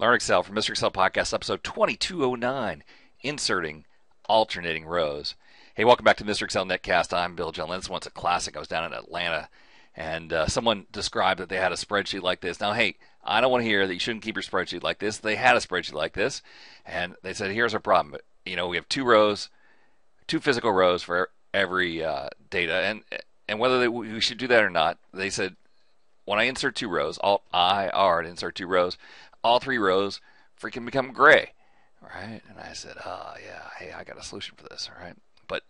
Learn Excel from Mr. Excel Podcast, episode 2209, Inserting Alternating Rows. Hey, welcome back to Mr. Excel Netcast. I'm Bill Jelen. This one's a classic. I was down in Atlanta, and uh, someone described that they had a spreadsheet like this. Now, hey, I don't want to hear that you shouldn't keep your spreadsheet like this. They had a spreadsheet like this, and they said, here's our problem. You know, we have two rows, two physical rows for every uh, data, and and whether they, we should do that or not, they said, when I insert two rows, Alt I R to insert two rows, all three rows freaking become gray, right? And I said, oh yeah, hey, I got a solution for this, all right? But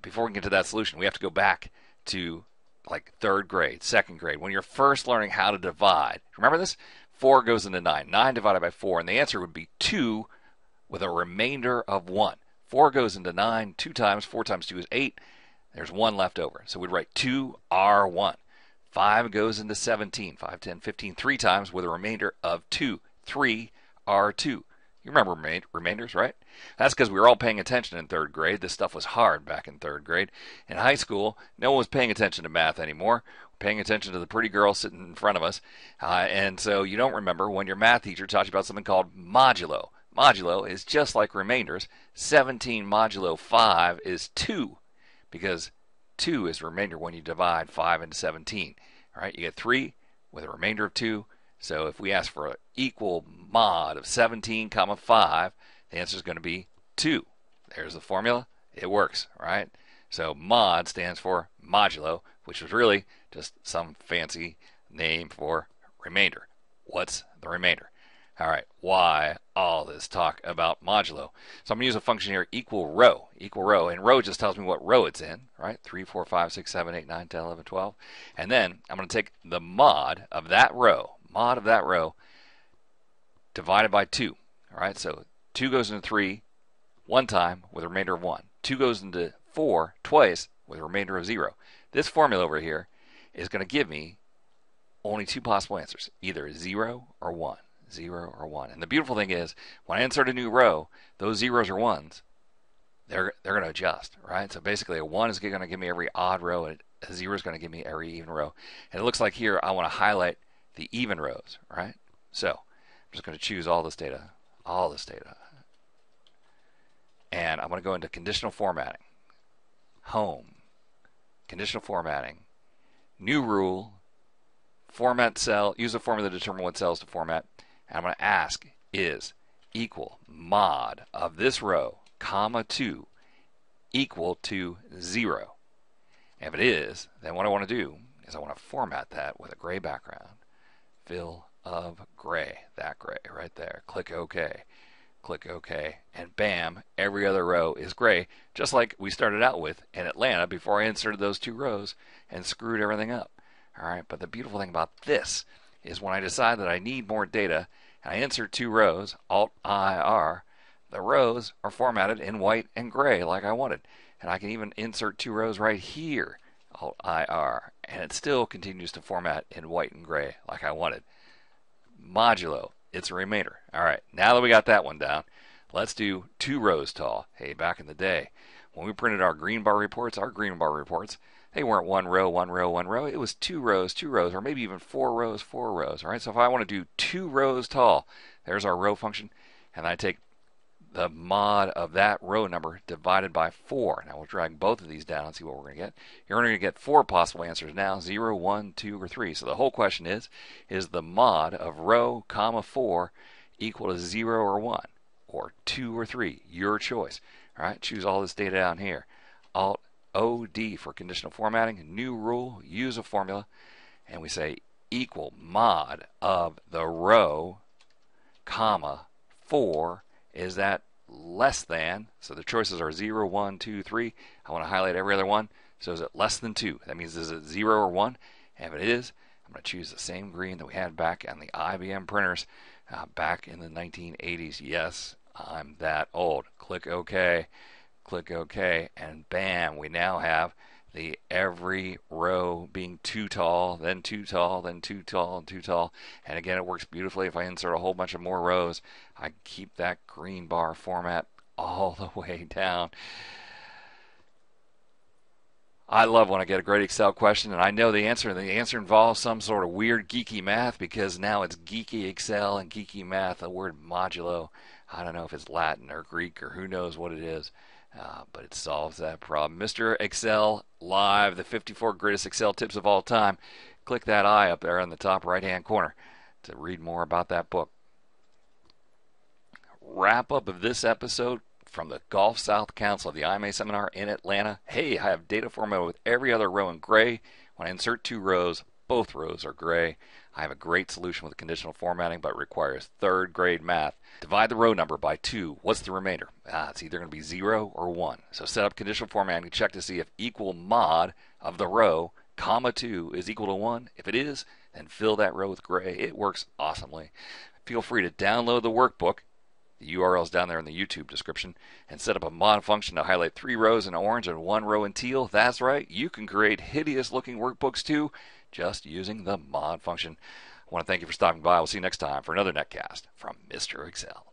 before we get to that solution, we have to go back to like third grade, second grade, when you're first learning how to divide. Remember this? Four goes into nine. Nine divided by four, and the answer would be two with a remainder of one. Four goes into nine two times. Four times two is eight. There's one left over. So we'd write 2R1. 5 goes into 17, 5, 10, 15, three times with a remainder of 2, 3 R2. You remember remainders, right? That's because we were all paying attention in third grade. This stuff was hard back in third grade. In high school, no one was paying attention to math anymore. We're paying attention to the pretty girl sitting in front of us. Uh, and so you don't remember when your math teacher taught you about something called modulo. Modulo is just like remainders. 17 modulo 5 is 2 because 2 is remainder when you divide 5 into 17. All right, you get 3 with a remainder of 2. So if we ask for an equal mod of 17 comma 5, the answer is going to be 2. There's the formula. It works, right? So mod stands for modulo, which is really just some fancy name for remainder. What's the remainder? All right, why all this talk about modulo? So I'm going to use a function here, equal row, equal row, and row just tells me what row it's in, right? 3, 4, 5, 6, 7, 8, 9, 10, 11, 12. And then I'm going to take the mod of that row, mod of that row, divided by 2. All right, so 2 goes into 3 one time with a remainder of 1. 2 goes into 4 twice with a remainder of 0. This formula over here is going to give me only two possible answers, either 0 or 1. 0 or 1. And the beautiful thing is, when I insert a new row, those zeros or ones, they're, they're going to adjust, right? So basically a 1 is going to give me every odd row, and a 0 is going to give me every even row. And it looks like here I want to highlight the even rows, right? So I'm just going to choose all this data, all this data. And I'm going to go into conditional formatting, home, conditional formatting, new rule, format cell, use a formula to determine what cells to format, and I'm going to ask is equal mod of this row, comma 2, equal to 0. If it is, then what I want to do is I want to format that with a gray background. Fill of gray, that gray right there. Click OK. Click OK. And bam, every other row is gray, just like we started out with in Atlanta before I inserted those two rows and screwed everything up. All right, but the beautiful thing about this is when I decide that I need more data and I insert two rows, Alt IR, the rows are formatted in white and gray like I wanted. And I can even insert two rows right here, Alt IR, and it still continues to format in white and gray like I wanted. Modulo, it's a remainder. All right, now that we got that one down, let's do two rows tall. Hey, back in the day, when we printed our green bar reports, our green bar reports, they weren't one row, one row, one row. It was two rows, two rows, or maybe even four rows, four rows. All right. So if I want to do two rows tall, there's our row function, and I take the mod of that row number divided by 4. Now we'll drag both of these down and see what we're going to get. You're only going to get four possible answers now, 0, 1, 2, or 3. So the whole question is, is the mod of row, comma 4 equal to 0 or 1? Or 2 or 3? Your choice. All right, choose all this data down here. Alt OD for conditional formatting, new rule, use a formula, and we say equal mod of the row, comma, 4, is that less than, so the choices are 0, 1, 2, 3. I want to highlight every other one. So is it less than 2? That means is it 0 or 1? And if it is, I'm going to choose the same green that we had back on the IBM printers uh, back in the 1980s. Yes, I'm that old. Click OK click OK, and bam, we now have the every row being too tall, then too tall, then too tall, and too tall. And again, it works beautifully if I insert a whole bunch of more rows. I keep that green bar format all the way down. I love when I get a great Excel question and I know the answer, and the answer involves some sort of weird geeky math because now it's geeky Excel and geeky math. The word modulo, I don't know if it's Latin or Greek or who knows what it is, uh, but it solves that problem. Mr. Excel Live, the 54 greatest Excel tips of all time. Click that eye up there in the top right hand corner to read more about that book. Wrap up of this episode from the Gulf South Council of the IMA seminar in Atlanta. Hey, I have data formatted with every other row in gray. When I insert two rows, both rows are gray. I have a great solution with conditional formatting, but requires third grade math. Divide the row number by 2. What's the remainder? Ah, it's either going to be 0 or 1. So set up conditional formatting to check to see if equal mod of the row, comma 2 is equal to 1. If it is, then fill that row with gray. It works awesomely. Feel free to download the workbook the URL is down there in the YouTube description. And set up a mod function to highlight three rows in orange and one row in teal. That's right, you can create hideous looking workbooks too, just using the mod function. I want to thank you for stopping by. We'll see you next time for another netcast from Mr. Excel.